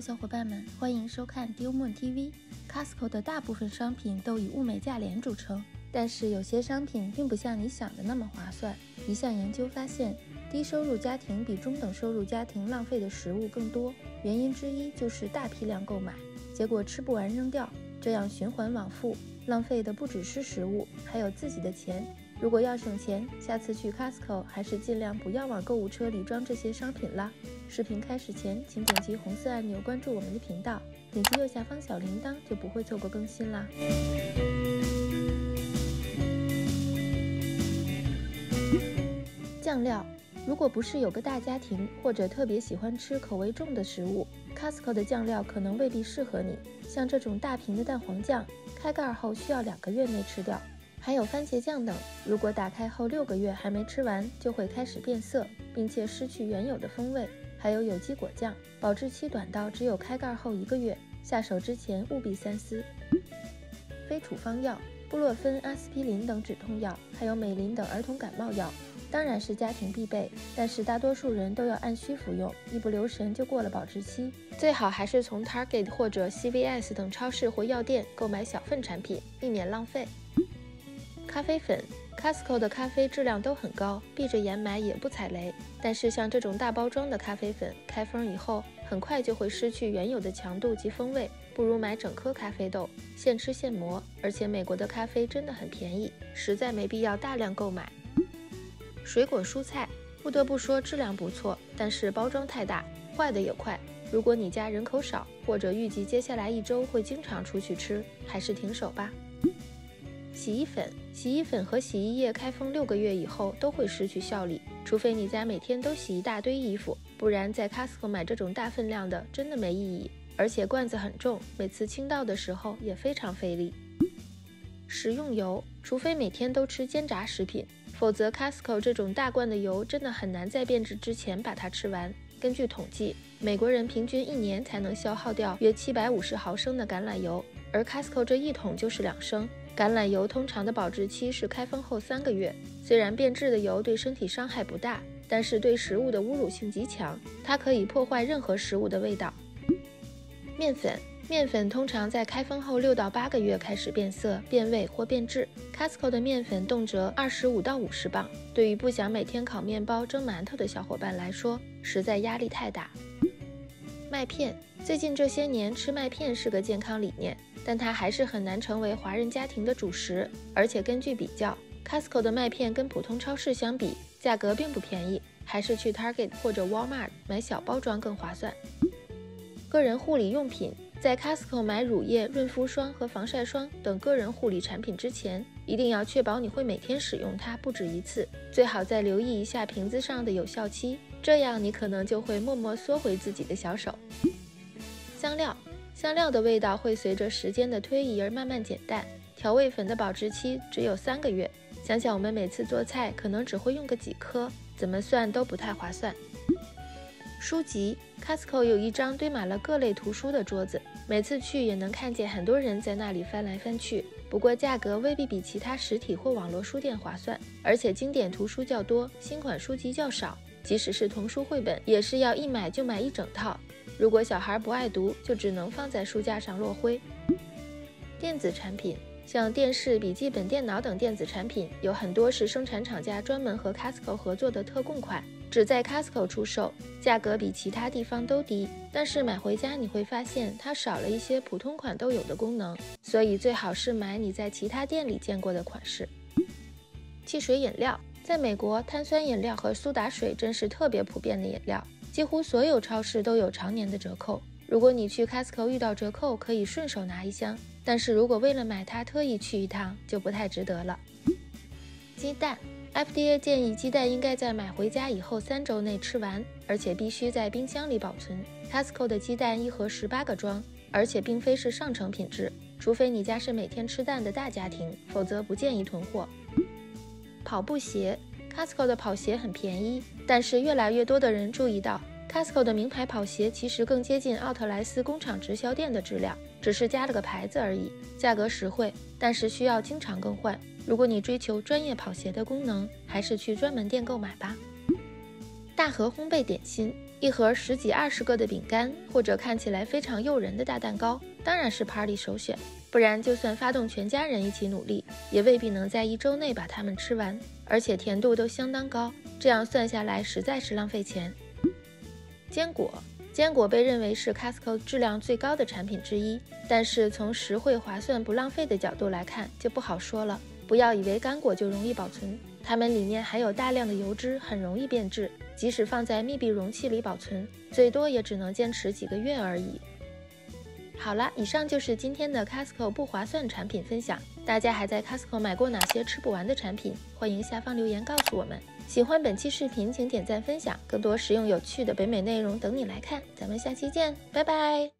小伙伴们，欢迎收看 d 梦 TV。Costco 的大部分商品都以物美价廉著称，但是有些商品并不像你想的那么划算。一项研究发现，低收入家庭比中等收入家庭浪费的食物更多，原因之一就是大批量购买，结果吃不完扔掉，这样循环往复，浪费的不只是食物，还有自己的钱。如果要省钱，下次去 Costco 还是尽量不要往购物车里装这些商品啦。视频开始前，请点击红色按钮关注我们的频道，点击右下方小铃铛就不会错过更新啦。酱料，如果不是有个大家庭或者特别喜欢吃口味重的食物，Costco 的酱料可能未必适合你。像这种大瓶的蛋黄酱，开盖后需要两个月内吃掉。还有番茄酱等，如果打开后六个月还没吃完，就会开始变色，并且失去原有的风味。还有有机果酱，保质期短到只有开盖后一个月，下手之前务必三思。非处方药，布洛芬、阿司匹林等止痛药，还有美林等儿童感冒药，当然是家庭必备，但是大多数人都要按需服用，一不留神就过了保质期。最好还是从 Target 或者 CVS 等超市或药店购买小份产品，避免浪费。咖啡粉，Costco 的咖啡质量都很高，闭着眼买也不踩雷。但是像这种大包装的咖啡粉，开封以后很快就会失去原有的强度及风味，不如买整颗咖啡豆，现吃现磨。而且美国的咖啡真的很便宜，实在没必要大量购买。水果蔬菜，不得不说质量不错，但是包装太大，坏的也快。如果你家人口少，或者预计接下来一周会经常出去吃，还是停手吧。洗衣粉、洗衣粉和洗衣液开封六个月以后都会失去效力，除非你家每天都洗一大堆衣服，不然在 Costco 买这种大分量的真的没意义。而且罐子很重，每次清倒的时候也非常费力。食用油，除非每天都吃煎炸食品，否则 Costco 这种大罐的油真的很难在变质之前把它吃完。根据统计，美国人平均一年才能消耗掉约七百五十毫升的橄榄油，而 Costco 这一桶就是两升。橄榄油通常的保质期是开封后三个月。虽然变质的油对身体伤害不大，但是对食物的侮辱性极强，它可以破坏任何食物的味道。面粉，面粉通常在开封后六到八个月开始变色、变味或变质。Costco 的面粉动辄二十五到五十磅，对于不想每天烤面包、蒸馒头的小伙伴来说，实在压力太大。麦片，最近这些年吃麦片是个健康理念。但它还是很难成为华人家庭的主食，而且根据比较，Costco 的麦片跟普通超市相比，价格并不便宜，还是去 Target 或者 Walmart 买小包装更划算。个人护理用品，在 Costco 买乳液、润肤霜和防晒霜等个人护理产品之前，一定要确保你会每天使用它不止一次，最好再留意一下瓶子上的有效期，这样你可能就会默默缩回自己的小手。香料。香料的味道会随着时间的推移而慢慢减淡，调味粉的保质期只有三个月。想想我们每次做菜可能只会用个几颗，怎么算都不太划算。书籍，Costco 有一张堆满了各类图书的桌子，每次去也能看见很多人在那里翻来翻去。不过价格未必比其他实体或网络书店划算，而且经典图书较多，新款书籍较少。即使是童书绘本，也是要一买就买一整套。如果小孩不爱读，就只能放在书架上落灰。电子产品，像电视、笔记本电脑等电子产品，有很多是生产厂家专门和 Costco 合作的特供款，只在 Costco 出售，价格比其他地方都低。但是买回家你会发现它少了一些普通款都有的功能，所以最好是买你在其他店里见过的款式。汽水饮料，在美国，碳酸饮料和苏打水真是特别普遍的饮料。几乎所有超市都有常年的折扣。如果你去 Costco 遇到折扣，可以顺手拿一箱。但是如果为了买它特意去一趟，就不太值得了。鸡蛋，FDA 建议鸡蛋应该在买回家以后三周内吃完，而且必须在冰箱里保存。Costco 的鸡蛋一盒十八个装，而且并非是上乘品质，除非你家是每天吃蛋的大家庭，否则不建议囤货。跑步鞋。Costco 的跑鞋很便宜，但是越来越多的人注意到，Costco 的名牌跑鞋其实更接近奥特莱斯工厂直销店的质量，只是加了个牌子而已，价格实惠，但是需要经常更换。如果你追求专业跑鞋的功能，还是去专门店购买吧。大盒烘焙点心，一盒十几二十个的饼干，或者看起来非常诱人的大蛋糕，当然是 party 首选。不然，就算发动全家人一起努力，也未必能在一周内把它们吃完，而且甜度都相当高，这样算下来实在是浪费钱。坚果，坚果被认为是 Costco 质量最高的产品之一，但是从实惠、划算、不浪费的角度来看，就不好说了。不要以为干果就容易保存，它们里面含有大量的油脂，很容易变质。即使放在密闭容器里保存，最多也只能坚持几个月而已。好了，以上就是今天的 Costco 不划算产品分享。大家还在 Costco 买过哪些吃不完的产品？欢迎下方留言告诉我们。喜欢本期视频，请点赞分享，更多实用有趣的北美内容等你来看。咱们下期见，拜拜。